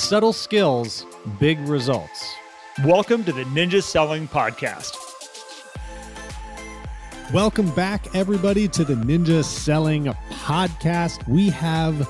Subtle skills, big results. Welcome to the Ninja Selling Podcast. Welcome back, everybody, to the Ninja Selling Podcast. We have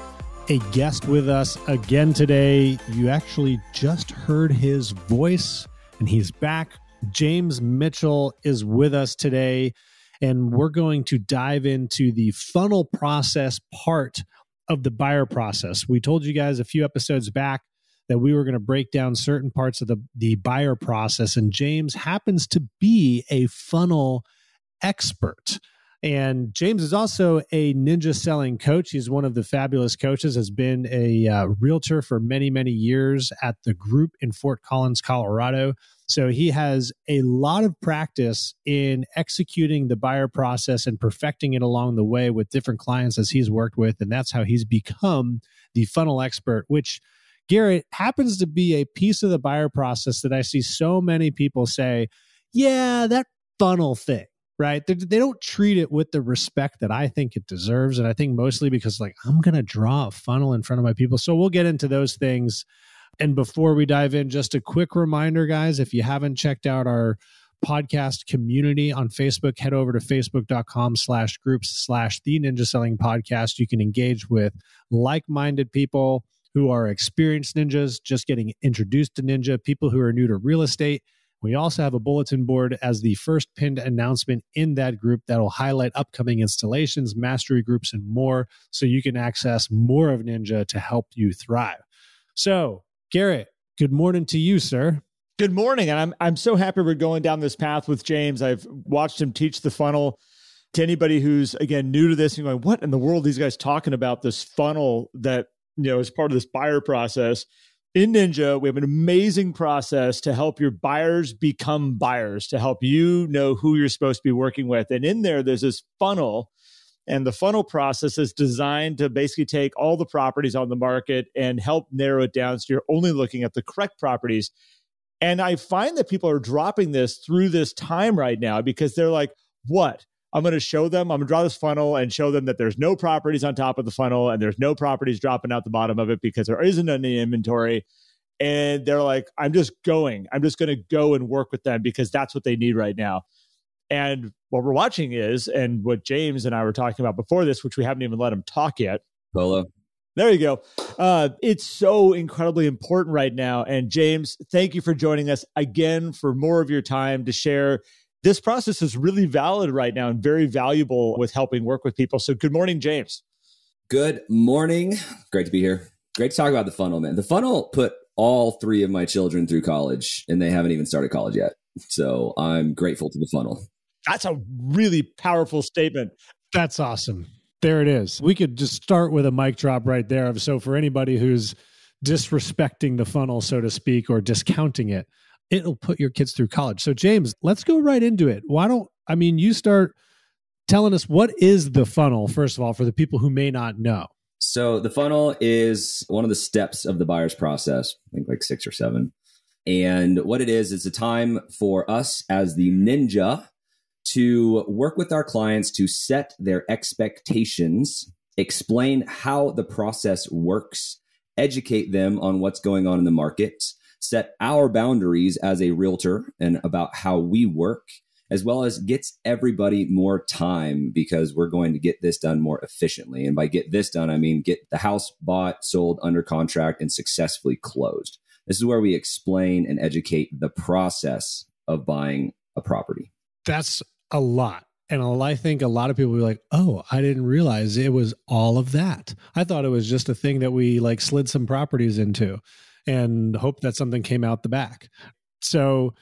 a guest with us again today. You actually just heard his voice, and he's back. James Mitchell is with us today, and we're going to dive into the funnel process part of the buyer process. We told you guys a few episodes back that we were going to break down certain parts of the, the buyer process, and James happens to be a funnel expert. And James is also a ninja selling coach. He's one of the fabulous coaches, has been a uh, realtor for many, many years at the group in Fort Collins, Colorado. So he has a lot of practice in executing the buyer process and perfecting it along the way with different clients as he's worked with. And that's how he's become the funnel expert, which Garrett happens to be a piece of the buyer process that I see so many people say, yeah, that funnel thing right? They, they, don't treat it with the respect that I think it deserves. And I think mostly because, like, I'm going to draw a funnel in front of my people. So we'll get into those things. And before we dive in, just a quick reminder, guys, if you haven't checked out our podcast community on Facebook, head over to facebook.com slash groups slash the ninja selling podcast. You can engage with like minded people who are experienced ninjas, just getting introduced to ninja, people who are new to real estate we also have a bulletin board as the first pinned announcement in that group that will highlight upcoming installations, mastery groups, and more so you can access more of Ninja to help you thrive. So, Garrett, good morning to you, sir. Good morning. And I'm I'm so happy we're going down this path with James. I've watched him teach the funnel to anybody who's again new to this and going, what in the world these guys talking about this funnel that you know as part of this buyer process in Ninja, we have an amazing process to help your buyers become buyers, to help you know who you're supposed to be working with. And in there, there's this funnel. And the funnel process is designed to basically take all the properties on the market and help narrow it down so you're only looking at the correct properties. And I find that people are dropping this through this time right now because they're like, what? I'm going to show them, I'm going to draw this funnel and show them that there's no properties on top of the funnel and there's no properties dropping out the bottom of it because there isn't any inventory. And they're like, I'm just going. I'm just going to go and work with them because that's what they need right now. And what we're watching is, and what James and I were talking about before this, which we haven't even let him talk yet. Polo. There you go. Uh, it's so incredibly important right now. And James, thank you for joining us again for more of your time to share this process is really valid right now and very valuable with helping work with people. So, good morning, James. Good morning. Great to be here. Great to talk about the funnel, man. The funnel put all three of my children through college, and they haven't even started college yet. So, I'm grateful to the funnel. That's a really powerful statement. That's awesome. There it is. We could just start with a mic drop right there. So, for anybody who's disrespecting the funnel, so to speak, or discounting it, it'll put your kids through college. So, James, let's go right into it. Why don't, I mean, you start telling us what is the funnel, first of all, for the people who may not know. So, the funnel is one of the steps of the buyer's process, I think like six or seven. And what it is, is a time for us as the ninja to work with our clients to set their expectations, explain how the process works, educate them on what's going on in the market, set our boundaries as a realtor and about how we work, as well as gets everybody more time because we're going to get this done more efficiently. And by get this done, I mean get the house bought, sold under contract, and successfully closed. This is where we explain and educate the process of buying a property. That's a lot. And I think a lot of people will be like, oh, I didn't realize it was all of that. I thought it was just a thing that we like slid some properties into and hope that something came out the back. So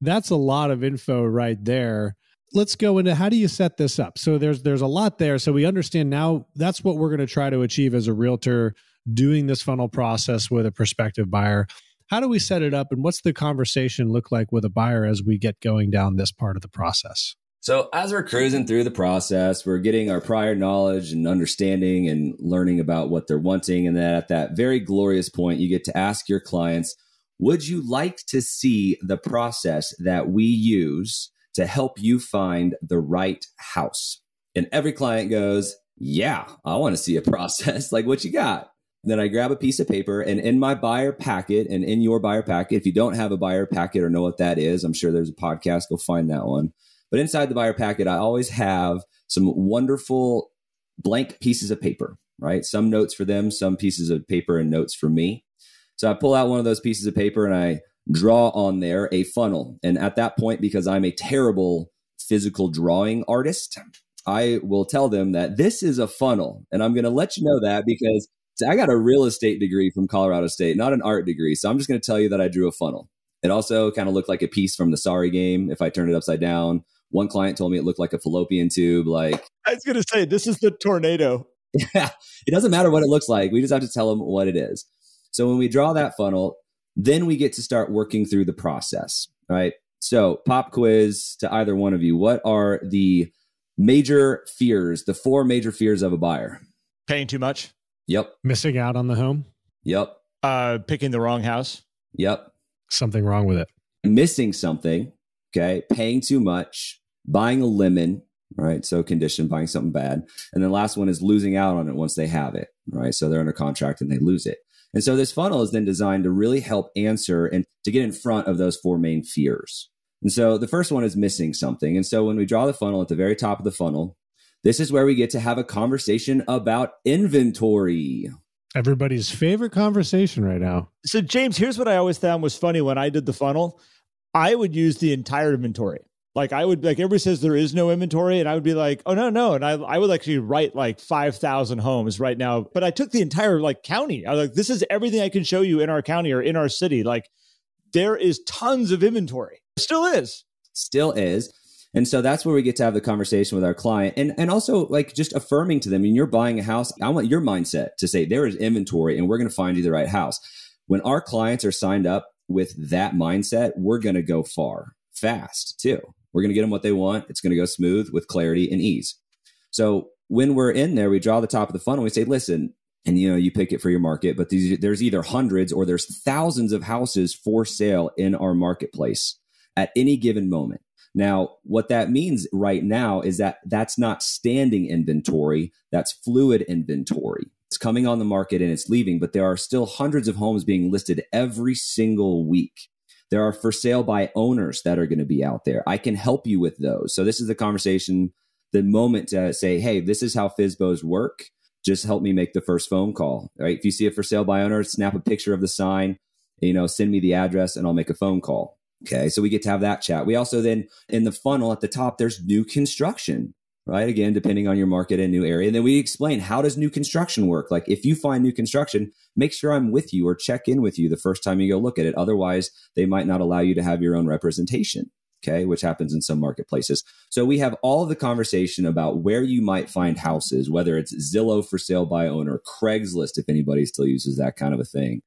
that's a lot of info right there. Let's go into how do you set this up? So there's there's a lot there. So we understand now that's what we're going to try to achieve as a realtor doing this funnel process with a prospective buyer. How do we set it up and what's the conversation look like with a buyer as we get going down this part of the process? So as we're cruising through the process, we're getting our prior knowledge and understanding and learning about what they're wanting. And then at that very glorious point, you get to ask your clients, would you like to see the process that we use to help you find the right house? And every client goes, yeah, I want to see a process. like what you got? then I grab a piece of paper and in my buyer packet and in your buyer packet, if you don't have a buyer packet or know what that is, I'm sure there's a podcast, go find that one. But inside the buyer packet, I always have some wonderful blank pieces of paper, right? Some notes for them, some pieces of paper and notes for me. So I pull out one of those pieces of paper and I draw on there a funnel. And at that point, because I'm a terrible physical drawing artist, I will tell them that this is a funnel. And I'm going to let you know that because I got a real estate degree from Colorado State, not an art degree. So I'm just going to tell you that I drew a funnel. It also kind of looked like a piece from the Sorry game if I turned it upside down. One client told me it looked like a fallopian tube. Like I was going to say, this is the tornado. Yeah, it doesn't matter what it looks like. We just have to tell them what it is. So when we draw that funnel, then we get to start working through the process, right? So pop quiz to either one of you. What are the major fears, the four major fears of a buyer? Paying too much. Yep. Missing out on the home. Yep. Uh, picking the wrong house. Yep. Something wrong with it. Missing something. Okay. Paying too much. Buying a lemon. Right. So condition, buying something bad. And then last one is losing out on it once they have it. Right. So they're under contract and they lose it. And so this funnel is then designed to really help answer and to get in front of those four main fears. And so the first one is missing something. And so when we draw the funnel at the very top of the funnel, this is where we get to have a conversation about inventory. Everybody's favorite conversation right now. So, James, here's what I always found was funny when I did the funnel. I would use the entire inventory. Like I would like everybody says there is no inventory, and I would be like, oh no, no. And I I would actually write like five thousand homes right now. But I took the entire like county. I was like, this is everything I can show you in our county or in our city. Like there is tons of inventory. Still is. Still is. And so that's where we get to have the conversation with our client and, and also like just affirming to them, I mean, you're buying a house. I want your mindset to say there is inventory and we're going to find you the right house. When our clients are signed up with that mindset, we're going to go far fast too. We're going to get them what they want. It's going to go smooth with clarity and ease. So when we're in there, we draw the top of the funnel. We say, listen, and you know, you pick it for your market, but these, there's either hundreds or there's thousands of houses for sale in our marketplace at any given moment. Now, what that means right now is that that's not standing inventory, that's fluid inventory. It's coming on the market and it's leaving, but there are still hundreds of homes being listed every single week. There are for sale by owners that are going to be out there. I can help you with those. So, this is the conversation, the moment to say, hey, this is how FSBOs work. Just help me make the first phone call. Right. If you see a for sale by owner, snap a picture of the sign, you know, send me the address and I'll make a phone call Okay. So we get to have that chat. We also then in the funnel at the top, there's new construction, right? Again, depending on your market and new area. And then we explain how does new construction work? Like if you find new construction, make sure I'm with you or check in with you the first time you go look at it. Otherwise, they might not allow you to have your own representation. Okay, which happens in some marketplaces. So we have all the conversation about where you might find houses, whether it's Zillow for sale by owner, Craigslist, if anybody still uses that kind of a thing,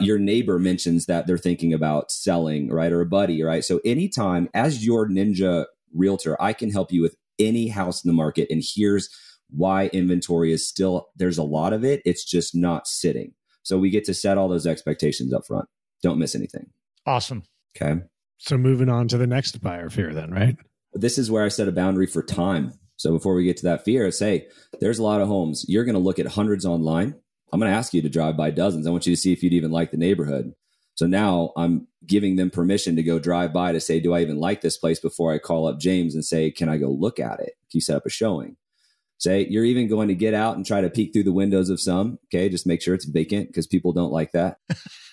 your neighbor mentions that they're thinking about selling, right? Or a buddy, right? So anytime as your ninja realtor, I can help you with any house in the market. And here's why inventory is still, there's a lot of it. It's just not sitting. So we get to set all those expectations up front. Don't miss anything. Awesome. Okay. So moving on to the next buyer fear then, right? This is where I set a boundary for time. So before we get to that fear, say there's a lot of homes. You're going to look at hundreds online. I'm going to ask you to drive by dozens. I want you to see if you'd even like the neighborhood. So now I'm giving them permission to go drive by to say, do I even like this place before I call up James and say, can I go look at it? Can you set up a showing? Say you're even going to get out and try to peek through the windows of some. Okay. Just make sure it's vacant because people don't like that.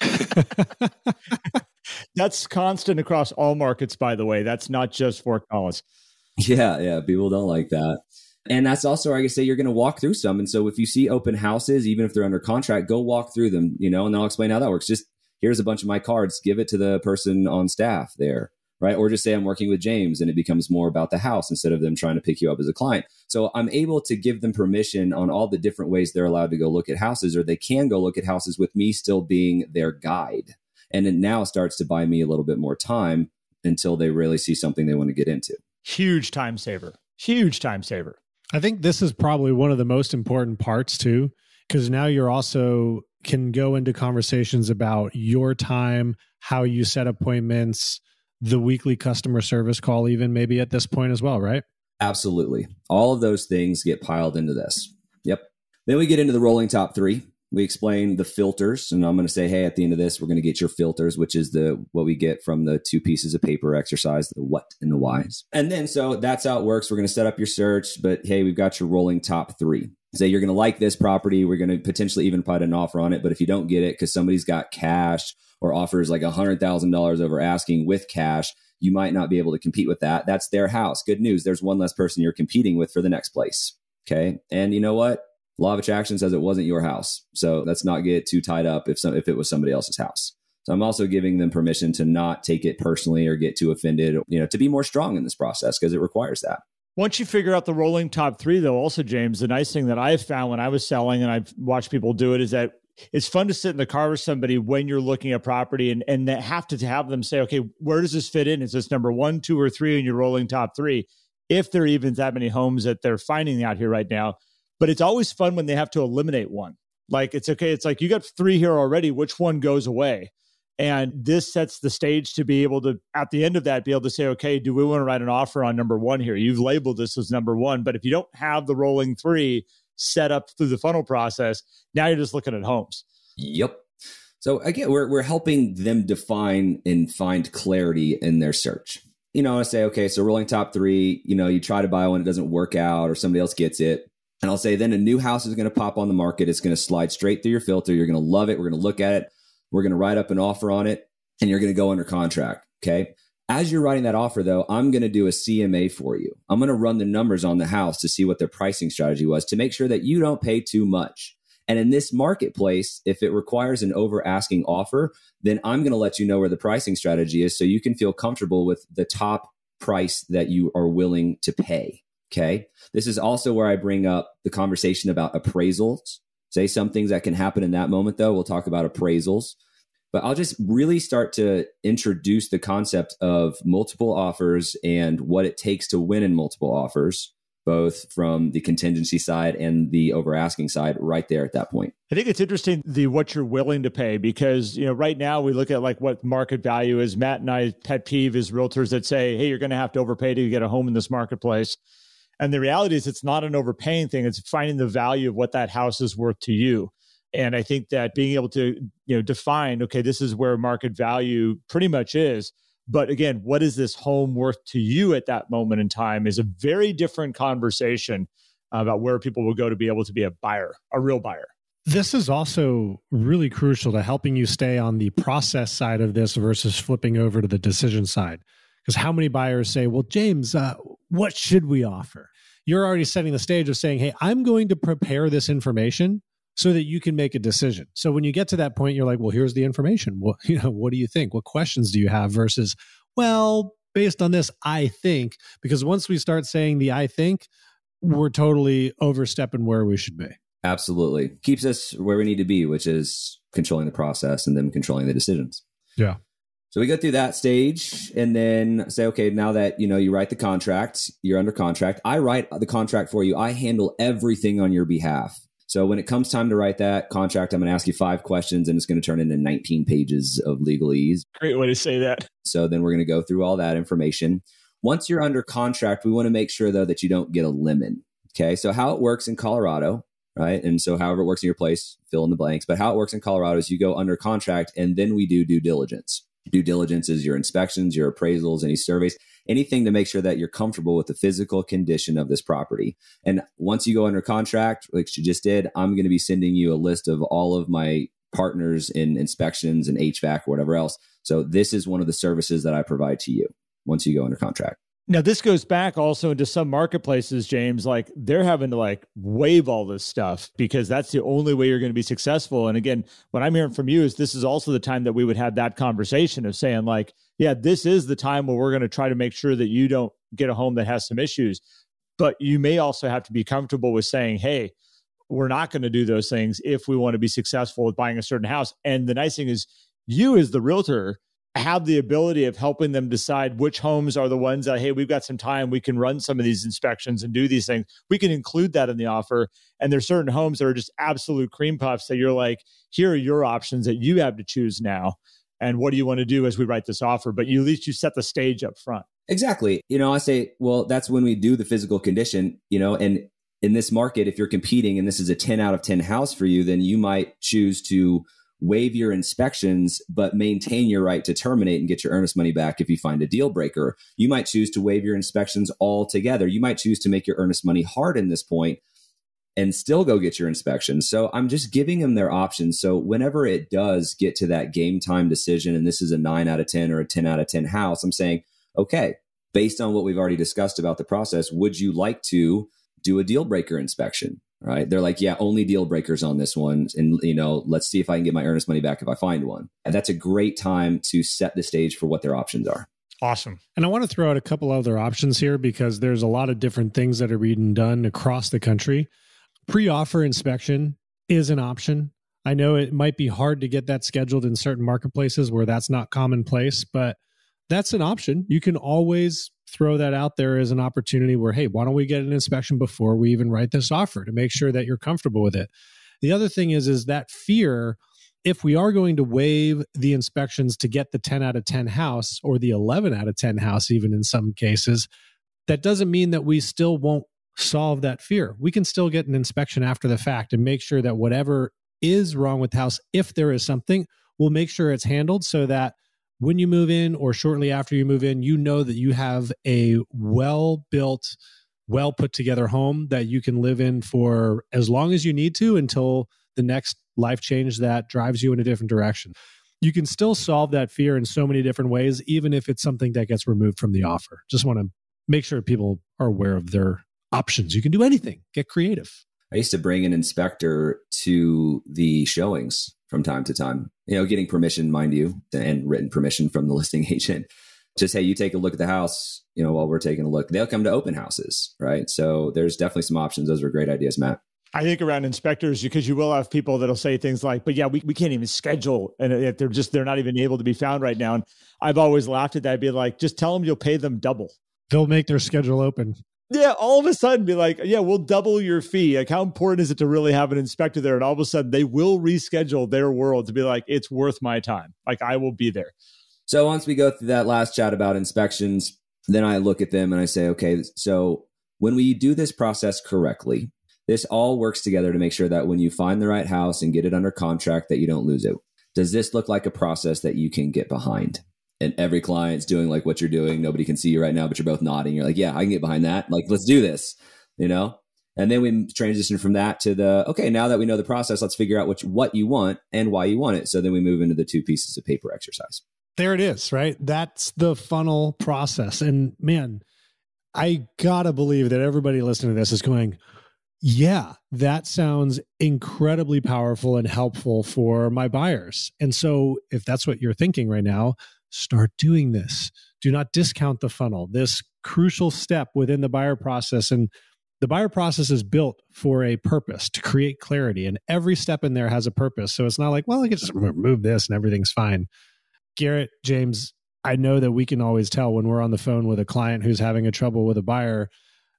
That's constant across all markets, by the way. That's not just Fort Collins. Yeah. Yeah. People don't like that. And that's also, like I say, you're going to walk through some. And so if you see open houses, even if they're under contract, go walk through them, you know, and I'll explain how that works. Just here's a bunch of my cards, give it to the person on staff there, right? Or just say I'm working with James and it becomes more about the house instead of them trying to pick you up as a client. So I'm able to give them permission on all the different ways they're allowed to go look at houses, or they can go look at houses with me still being their guide. And it now starts to buy me a little bit more time until they really see something they want to get into. Huge time saver. Huge time saver. I think this is probably one of the most important parts too, because now you're also can go into conversations about your time, how you set appointments, the weekly customer service call, even maybe at this point as well, right? Absolutely. All of those things get piled into this. Yep. Then we get into the rolling top three. We explain the filters, and I'm going to say, hey, at the end of this, we're going to get your filters, which is the what we get from the two pieces of paper exercise, the what and the whys. And then so that's how it works. We're going to set up your search, but hey, we've got your rolling top three. Say you're going to like this property, we're going to potentially even put an offer on it. But if you don't get it because somebody's got cash or offers like a hundred thousand dollars over asking with cash, you might not be able to compete with that. That's their house. Good news. There's one less person you're competing with for the next place. Okay. And you know what? Law of attraction says it wasn't your house. So let's not get too tied up if some, if it was somebody else's house. So I'm also giving them permission to not take it personally or get too offended, you know, to be more strong in this process because it requires that. Once you figure out the rolling top three, though, also, James, the nice thing that I've found when I was selling and I've watched people do it is that it's fun to sit in the car with somebody when you're looking at property and, and have to have them say, okay, where does this fit in? Is this number one, two, or three in your rolling top three? If there are even that many homes that they're finding out here right now, but it's always fun when they have to eliminate one. Like it's okay. It's like you got three here already. Which one goes away? And this sets the stage to be able to, at the end of that, be able to say, okay, do we want to write an offer on number one here? You've labeled this as number one. But if you don't have the rolling three set up through the funnel process, now you're just looking at homes. Yep. So again, we're, we're helping them define and find clarity in their search. You know, I say, okay, so rolling top three, you know, you try to buy one, it doesn't work out, or somebody else gets it and I'll say then a new house is going to pop on the market. It's going to slide straight through your filter. You're going to love it. We're going to look at it. We're going to write up an offer on it and you're going to go under contract. Okay. As you're writing that offer, though, I'm going to do a CMA for you. I'm going to run the numbers on the house to see what their pricing strategy was to make sure that you don't pay too much. And in this marketplace, if it requires an over asking offer, then I'm going to let you know where the pricing strategy is so you can feel comfortable with the top price that you are willing to pay. Okay. This is also where I bring up the conversation about appraisals. Say some things that can happen in that moment, though. We'll talk about appraisals. But I'll just really start to introduce the concept of multiple offers and what it takes to win in multiple offers, both from the contingency side and the over asking side, right there at that point. I think it's interesting the what you're willing to pay because you know right now we look at like what market value is. Matt and I pet peeve is realtors that say, "Hey, you're going to have to overpay to get a home in this marketplace." And the reality is, it's not an overpaying thing. It's finding the value of what that house is worth to you. And I think that being able to, you know, define, okay, this is where market value pretty much is. But again, what is this home worth to you at that moment in time is a very different conversation about where people will go to be able to be a buyer, a real buyer. This is also really crucial to helping you stay on the process side of this versus flipping over to the decision side. Because how many buyers say, well, James, uh, what should we offer? You're already setting the stage of saying, hey, I'm going to prepare this information so that you can make a decision. So when you get to that point, you're like, well, here's the information. What, you know, what do you think? What questions do you have versus, well, based on this, I think, because once we start saying the I think, we're totally overstepping where we should be. Absolutely. Keeps us where we need to be, which is controlling the process and then controlling the decisions. Yeah. So we go through that stage and then say, okay, now that you know you write the contract, you're under contract. I write the contract for you. I handle everything on your behalf. So when it comes time to write that contract, I'm going to ask you five questions and it's going to turn into 19 pages of legalese. Great way to say that. So then we're going to go through all that information. Once you're under contract, we want to make sure though that you don't get a lemon. Okay. So how it works in Colorado, right? And so however it works in your place, fill in the blanks. But how it works in Colorado is you go under contract and then we do due diligence due diligence is your inspections, your appraisals, any surveys, anything to make sure that you're comfortable with the physical condition of this property. And once you go under contract, like you just did, I'm going to be sending you a list of all of my partners in inspections and HVAC or whatever else. So this is one of the services that I provide to you once you go under contract. Now this goes back also into some marketplaces, James. Like they're having to like waive all this stuff because that's the only way you're going to be successful. And again, what I'm hearing from you is this is also the time that we would have that conversation of saying like, yeah, this is the time where we're going to try to make sure that you don't get a home that has some issues. But you may also have to be comfortable with saying, hey, we're not going to do those things if we want to be successful with buying a certain house. And the nice thing is, you as the realtor have the ability of helping them decide which homes are the ones that hey we've got some time we can run some of these inspections and do these things. We can include that in the offer. And there's certain homes that are just absolute cream puffs that you're like here are your options that you have to choose now. And what do you want to do as we write this offer? But you at least you set the stage up front. Exactly. You know i say well that's when we do the physical condition you know and in this market, if you're competing and this is a 10 out of 10 house for you, then you might choose to waive your inspections, but maintain your right to terminate and get your earnest money back if you find a deal breaker. You might choose to waive your inspections altogether. You might choose to make your earnest money hard in this point and still go get your inspection. So I'm just giving them their options. So whenever it does get to that game time decision, and this is a nine out of 10 or a 10 out of 10 house, I'm saying, okay, based on what we've already discussed about the process, would you like to do a deal breaker inspection? Right. They're like, yeah, only deal breakers on this one. And, you know, let's see if I can get my earnest money back if I find one. And that's a great time to set the stage for what their options are. Awesome. And I want to throw out a couple other options here because there's a lot of different things that are being done across the country. Pre offer inspection is an option. I know it might be hard to get that scheduled in certain marketplaces where that's not commonplace, but that's an option. You can always throw that out there as an opportunity where, hey, why don't we get an inspection before we even write this offer to make sure that you're comfortable with it? The other thing is, is that fear, if we are going to waive the inspections to get the 10 out of 10 house or the 11 out of 10 house, even in some cases, that doesn't mean that we still won't solve that fear. We can still get an inspection after the fact and make sure that whatever is wrong with the house, if there is something, we'll make sure it's handled so that when you move in or shortly after you move in, you know that you have a well built, well put together home that you can live in for as long as you need to until the next life change that drives you in a different direction. You can still solve that fear in so many different ways, even if it's something that gets removed from the offer. Just want to make sure people are aware of their options. You can do anything, get creative. I used to bring an inspector to the showings from time to time, you know, getting permission, mind you, and written permission from the listing agent. Just, hey, you take a look at the house, you know, while we're taking a look. They'll come to open houses, right? So there's definitely some options. Those are great ideas, Matt. I think around inspectors, because you will have people that'll say things like, but yeah, we, we can't even schedule. And they're just, they're not even able to be found right now. And I've always laughed at that. I'd be like, just tell them you'll pay them double. They'll make their schedule open yeah, all of a sudden be like, yeah, we'll double your fee. Like, how important is it to really have an inspector there? And all of a sudden, they will reschedule their world to be like, it's worth my time. Like, I will be there. So once we go through that last chat about inspections, then I look at them and I say, okay, so when we do this process correctly, this all works together to make sure that when you find the right house and get it under contract, that you don't lose it. Does this look like a process that you can get behind? And every client's doing like what you're doing. Nobody can see you right now, but you're both nodding. You're like, yeah, I can get behind that. Like, let's do this, you know? And then we transition from that to the, okay, now that we know the process, let's figure out what, what you want and why you want it. So then we move into the two pieces of paper exercise. There it is, right? That's the funnel process. And man, I gotta believe that everybody listening to this is going, yeah, that sounds incredibly powerful and helpful for my buyers. And so if that's what you're thinking right now, start doing this. Do not discount the funnel, this crucial step within the buyer process. And the buyer process is built for a purpose to create clarity, and every step in there has a purpose. So it's not like, well, I can just remove this and everything's fine. Garrett, James, I know that we can always tell when we're on the phone with a client who's having a trouble with a buyer.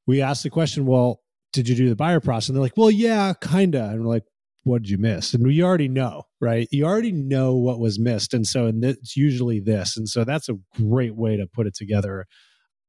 We ask the question, well, did you do the buyer process? And they're like, well, yeah, kind of. And we're like, what did you miss? And you already know, right? You already know what was missed. And so and it's usually this. And so that's a great way to put it together.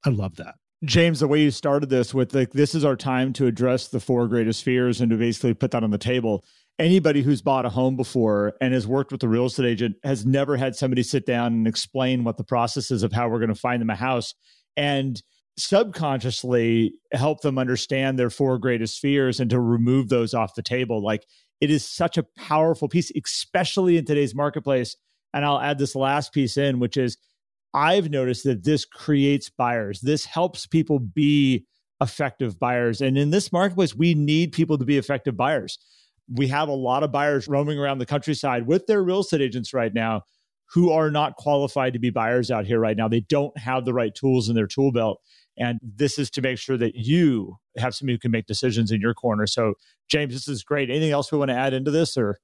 I love that. James, the way you started this with like this is our time to address the four greatest fears and to basically put that on the table. Anybody who's bought a home before and has worked with a real estate agent has never had somebody sit down and explain what the process is of how we're going to find them a house and subconsciously help them understand their four greatest fears and to remove those off the table. Like it is such a powerful piece, especially in today's marketplace. And I'll add this last piece in, which is I've noticed that this creates buyers. This helps people be effective buyers. And in this marketplace, we need people to be effective buyers. We have a lot of buyers roaming around the countryside with their real estate agents right now who are not qualified to be buyers out here right now. They don't have the right tools in their tool belt. And this is to make sure that you have somebody who can make decisions in your corner. So, James, this is great. Anything else we want to add into this or?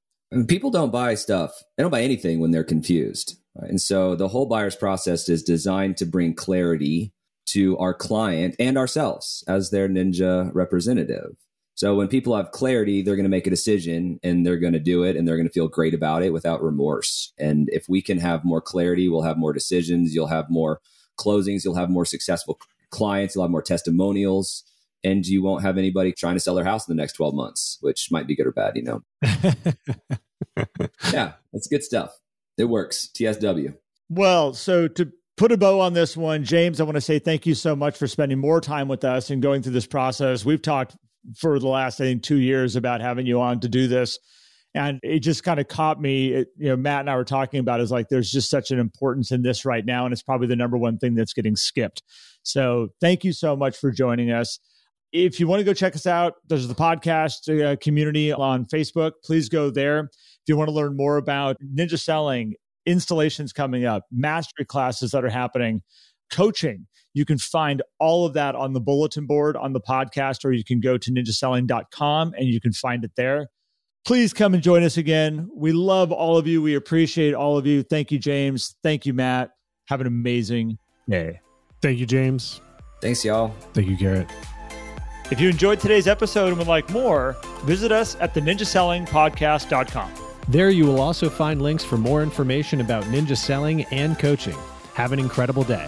people don't buy stuff. They don't buy anything when they're confused. Right? And so the whole buyer's process is designed to bring clarity to our client and ourselves as their ninja representative. So when people have clarity, they're going to make a decision and they're going to do it and they're going to feel great about it without remorse. And if we can have more clarity, we'll have more decisions, you'll have more closings, you'll have more successful clients, a lot more testimonials, and you won't have anybody trying to sell their house in the next 12 months, which might be good or bad, you know. yeah, that's good stuff. It works. TSW. Well, so to put a bow on this one, James, I want to say thank you so much for spending more time with us and going through this process. We've talked for the last, I think, two years about having you on to do this. And it just kind of caught me. It, you know, Matt and I were talking about is like there's just such an importance in this right now. And it's probably the number one thing that's getting skipped. So thank you so much for joining us. If you want to go check us out, there's the podcast uh, community on Facebook. Please go there. If you want to learn more about ninja selling, installations coming up, mastery classes that are happening, coaching, you can find all of that on the bulletin board on the podcast, or you can go to ninjaselling.com and you can find it there. Please come and join us again. We love all of you. We appreciate all of you. Thank you, James. Thank you, Matt. Have an amazing day. Thank you, James. Thanks, y'all. Thank you, Garrett. If you enjoyed today's episode and would like more, visit us at the ninjasellingpodcast.com. There you will also find links for more information about ninja selling and coaching. Have an incredible day.